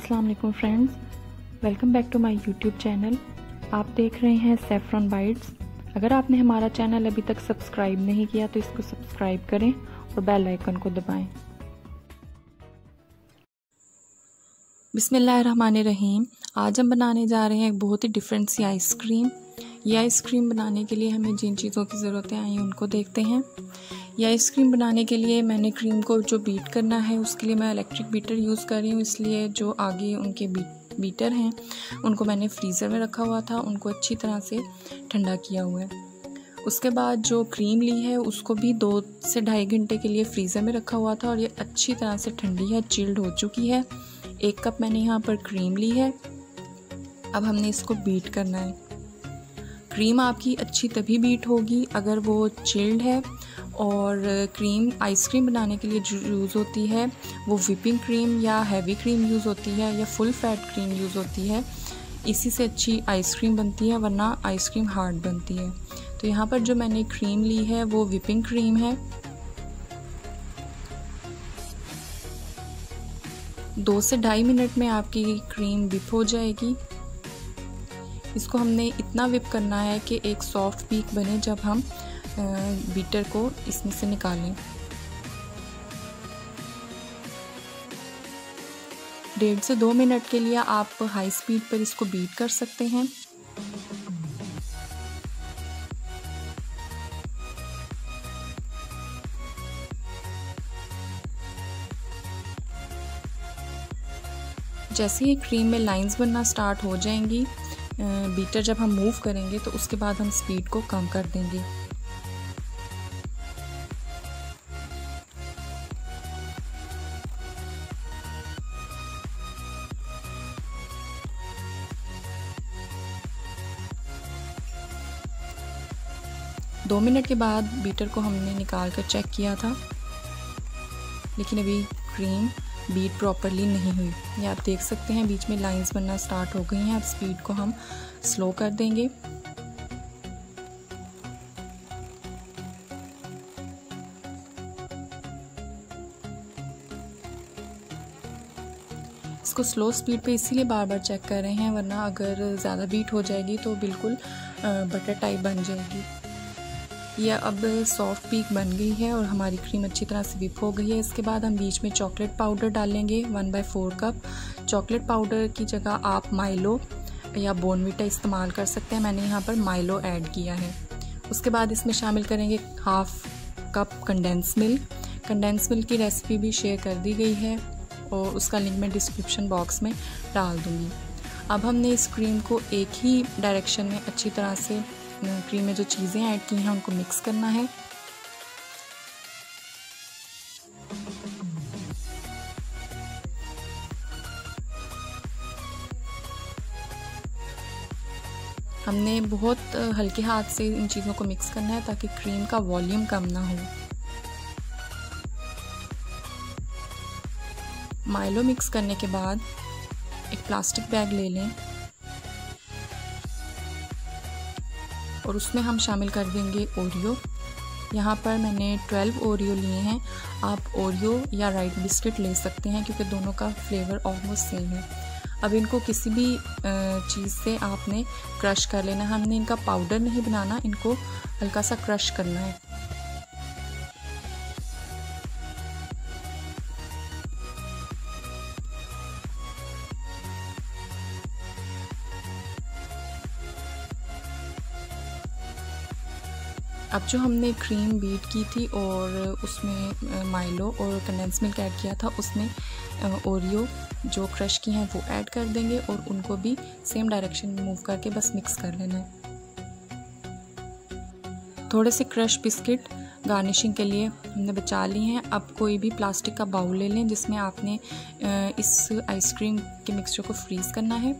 अस्सलाम वालेकुम friends. Welcome back to my YouTube channel. आप देख रहे हैं सेफ्रॉन बाइट्स अगर आपने हमारा चैनल अभी तक सब्सक्राइब नहीं किया तो इसको सब्सक्राइब करें और बेल आइकन को दबाएँ। बिसमीम आज हम बनाने जा रहे हैं एक बहुत ही डिफरेंट सी आइसक्रीम ये आइसक्रीम बनाने के लिए हमें जिन चीज़ों की ज़रूरतें आई उनको देखते हैं। ये आइसक्रीम बनाने के लिए मैंने क्रीम को जो बीट करना है, उसके लिए मैं इलेक्ट्रिक बीटर यूज़ कर रही हूँ। इसलिए जो आगे उनके बीट बीटर हैं, उनको मैंने फ्रीज़र में रखा हुआ था, उनको अच्छी तरह से ठंडा किया हुआ है। उसके बाद जो क्रीम ली है, उसको भी दो से ढाई घंटे के लिए फ्रीज़र में रखा हुआ था और ये अच्छी तरह से ठंडी है चिल्ड हो चुकी है। एक कप मैंने यहाँ पर क्रीम ली है। अब हमने इसको बीट करना है। क्रीम आपकी अच्छी तभी बीट होगी अगर वो चिल्ड है और क्रीम आइसक्रीम बनाने के लिए यूज़ होती है, वो विपिंग क्रीम या हैवी क्रीम यूज़ होती है या फुल फैट क्रीम यूज़ होती है, इसी से अच्छी आइसक्रीम बनती है, वरना आइसक्रीम हार्ड बनती है। तो यहाँ पर जो मैंने क्रीम ली है, वो विपिंग क्रीम है। दो से ढाई मिनट में आपकी क्रीम विप हो जाएगी। इसको हमने इतना विप करना है कि एक सॉफ्ट पीक बने जब हम बीटर को इसमें से निकालें। डेढ़ से दो मिनट के लिए आप हाई स्पीड पर इसको बीट कर सकते हैं। जैसे ही क्रीम में लाइंस बनना स्टार्ट हो जाएँगी बीटर जब हम मूव करेंगे तो उसके बाद हम स्पीड को कम कर देंगे। दो मिनट के बाद बीटर को हमने निकाल कर चेक किया था। लेकिन अभी क्रीम बीट प्रॉपरली नहीं हुई। ये आप देख सकते हैं, बीच में लाइंस बनना स्टार्ट हो गई हैं। अब स्पीड को हम स्लो कर देंगे। इसको स्लो स्पीड पे इसीलिए बार बार चेक कर रहे हैं, वरना अगर ज़्यादा बीट हो जाएगी तो बिल्कुल बटर टाइप बन जाएगी। यह अब सॉफ्ट पीक बन गई है और हमारी क्रीम अच्छी तरह से विप हो गई है। इसके बाद हम बीच में चॉकलेट पाउडर डालेंगे one by four cup chocolate powder की जगह आप माइलो या बोनविटा इस्तेमाल कर सकते हैं। मैंने यहाँ पर माइलो ऐड किया है। उसके बाद इसमें शामिल करेंगे half cup condense milk condense milk की रेसिपी भी शेयर कर दी गई है और उसका लिंक मैं डिस्क्रिप्शन बॉक्स में डाल दूँगी। अब हमने इस क्रीम को एक ही डायरेक्शन में अच्छी तरह से क्रीम में जो चीज़ें ऐड की हैं, उनको मिक्स करना है। हमने बहुत हल्के हाथ से इन चीज़ों को मिक्स करना है ताकि क्रीम का वॉल्यूम कम ना हो। माइलो मिक्स करने के बाद एक प्लास्टिक बैग ले लें। और उसमें हम शामिल कर देंगे ओरियो। यहाँ पर मैंने 12 ओरियो लिए हैं। आप ओरियो या राइट बिस्किट ले सकते हैं क्योंकि दोनों का फ्लेवर ऑलमोस्ट सेम है। अब इनको किसी भी चीज़ से आपने क्रश कर लेना। हमने इनका पाउडर नहीं बनाना, इनको हल्का सा क्रश करना है। अब जो हमने क्रीम बीट की थी और उसमें माइलो और कंडेंस मिल्क ऐड किया था, उसमें ओरियो जो क्रश की हैं वो ऐड कर देंगे और उनको भी सेम डायरेक्शन में मूव करके बस मिक्स कर लेना है। थोड़े से क्रश बिस्किट गार्निशिंग के लिए हमने बचा लिए हैं। अब कोई भी प्लास्टिक का बाउल ले लें जिसमें आपने इस आइसक्रीम के मिक्सचर को फ्रीज़ करना है।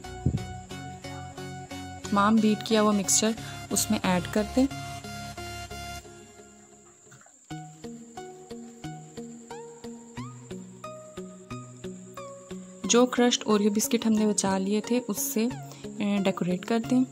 तमाम बीट किया हुआ मिक्सचर उसमें ऐड कर दें। जो क्रश्ड ओरियो बिस्किट हमने बचा लिए थे उससे डेकोरेट कर दें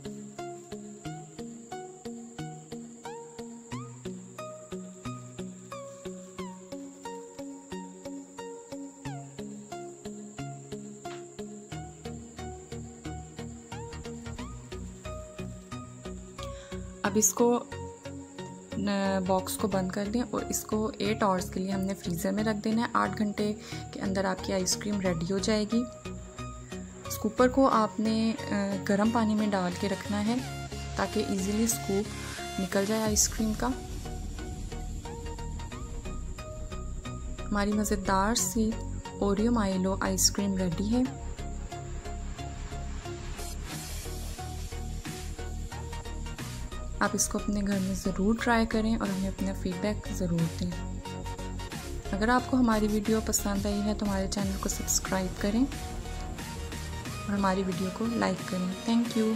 अब इसको बॉक्स को बंद कर दें और इसको एट आवर्स के लिए हमने फ्रीज़र में रख देना है। आठ घंटे के अंदर आपकी आइसक्रीम रेडी हो जाएगी। स्कूपर को आपने गर्म पानी में डाल के रखना है ताकि इजीली स्कूप निकल जाए आइसक्रीम का। हमारी मज़ेदार सी Oreo Milo ice cream ready है। आप इसको अपने घर में ज़रूर ट्राई करें और हमें अपना फीडबैक ज़रूर दें। अगर आपको हमारी वीडियो पसंद आई है तो हमारे चैनल को सब्सक्राइब करें और हमारी वीडियो को लाइक करें। Thank you